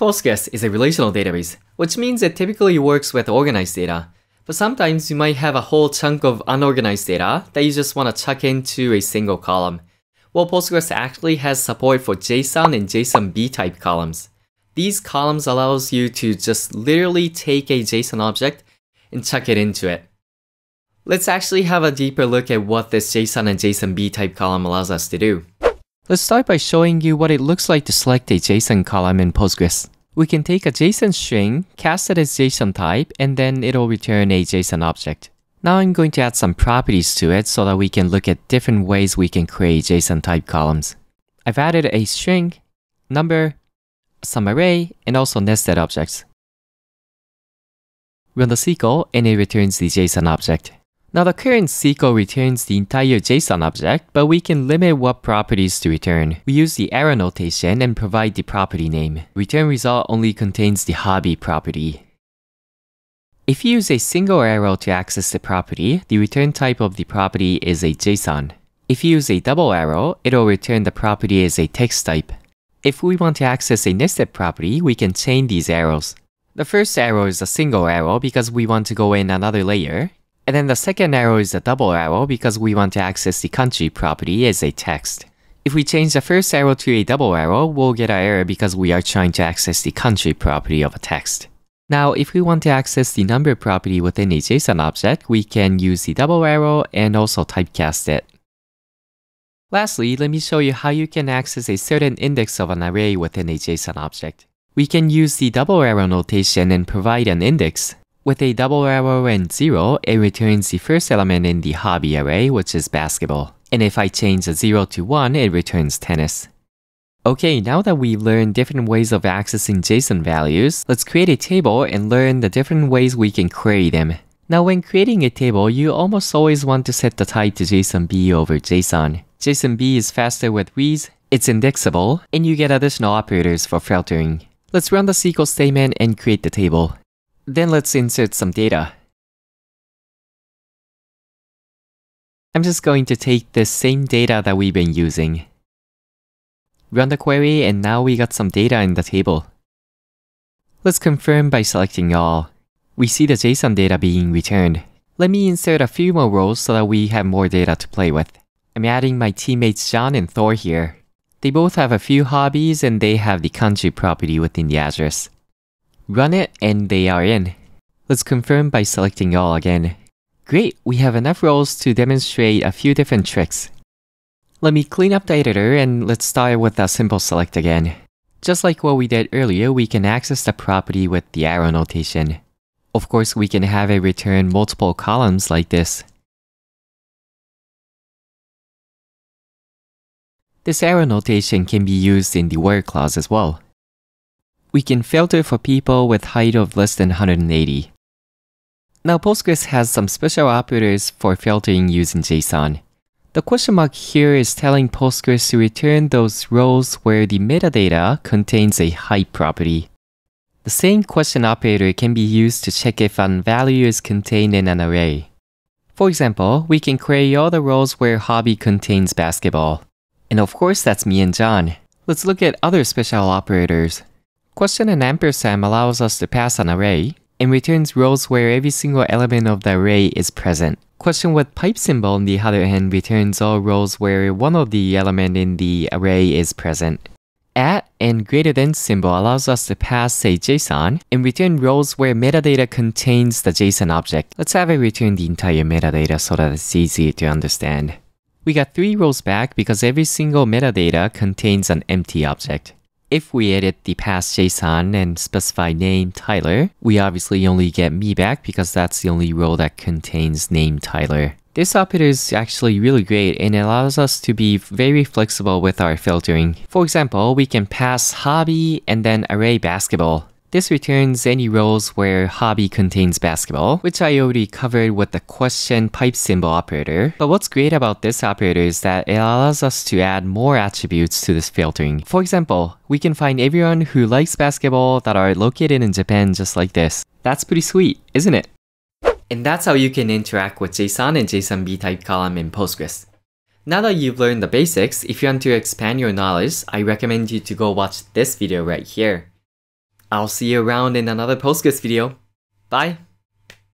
Postgres is a relational database, which means it typically works with organized data. But sometimes you might have a whole chunk of unorganized data that you just want to chuck into a single column. Well, Postgres actually has support for JSON and JSONB type columns. These columns allows you to just literally take a JSON object and chuck it into it. Let's actually have a deeper look at what this JSON and JSONB type column allows us to do. Let's start by showing you what it looks like to select a JSON column in Postgres. We can take a JSON string, cast it as JSON type, and then it'll return a JSON object. Now I'm going to add some properties to it so that we can look at different ways we can create JSON type columns. I've added a string, number, some array, and also nested objects. Run the SQL and it returns the JSON object. Now the current SQL returns the entire JSON object, but we can limit what properties to return. We use the arrow notation and provide the property name. Return result only contains the hobby property. If you use a single arrow to access the property, the return type of the property is a JSON. If you use a double arrow, it'll return the property as a text type. If we want to access a nested property, we can chain these arrows. The first arrow is a single arrow because we want to go in another layer, and then the second arrow is a double arrow because we want to access the country property as a text. If we change the first arrow to a double arrow, we'll get an error because we are trying to access the country property of a text. Now, if we want to access the number property within a JSON object, we can use the double arrow and also typecast it. Lastly, let me show you how you can access a certain index of an array within a JSON object. We can use the double arrow notation and provide an index, with a double arrow and 0, it returns the first element in the hobby array, which is basketball. And if I change the 0 to 1, it returns tennis. Okay, now that we've learned different ways of accessing JSON values, let's create a table and learn the different ways we can query them. Now when creating a table, you almost always want to set the type to JSONB over JSON. JSONB is faster with reads, it's indexable, and you get additional operators for filtering. Let's run the SQL statement and create the table. Then let's insert some data. I'm just going to take the same data that we've been using. Run the query and now we got some data in the table. Let's confirm by selecting all. We see the JSON data being returned. Let me insert a few more rows so that we have more data to play with. I'm adding my teammates John and Thor here. They both have a few hobbies and they have the country property within the address. Run it and they are in. Let's confirm by selecting all again. Great, we have enough rows to demonstrate a few different tricks. Let me clean up the editor and let's start with a simple select again. Just like what we did earlier, we can access the property with the arrow notation. Of course, we can have it return multiple columns like this. This arrow notation can be used in the where clause as well we can filter for people with height of less than 180. Now Postgres has some special operators for filtering using JSON. The question mark here is telling Postgres to return those rows where the metadata contains a height property. The same question operator can be used to check if a value is contained in an array. For example, we can query all the rows where hobby contains basketball. And of course that's me and John. Let's look at other special operators. Question and ampersand allows us to pass an array and returns rows where every single element of the array is present. Question with pipe symbol on the other hand returns all rows where one of the element in the array is present. At and greater than symbol allows us to pass a JSON and return rows where metadata contains the JSON object. Let's have it return the entire metadata so that it's easier to understand. We got three rows back because every single metadata contains an empty object. If we edit the passed JSON and specify name Tyler, we obviously only get me back because that's the only row that contains name Tyler. This operator is actually really great and allows us to be very flexible with our filtering. For example, we can pass hobby and then array basketball. This returns any rows where hobby contains basketball, which I already covered with the question pipe symbol operator. But what's great about this operator is that it allows us to add more attributes to this filtering. For example, we can find everyone who likes basketball that are located in Japan just like this. That's pretty sweet, isn't it? And that's how you can interact with JSON and JSONB type column in Postgres. Now that you've learned the basics, if you want to expand your knowledge, I recommend you to go watch this video right here. I'll see you around in another Postgres video. Bye!